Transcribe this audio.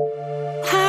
Hi.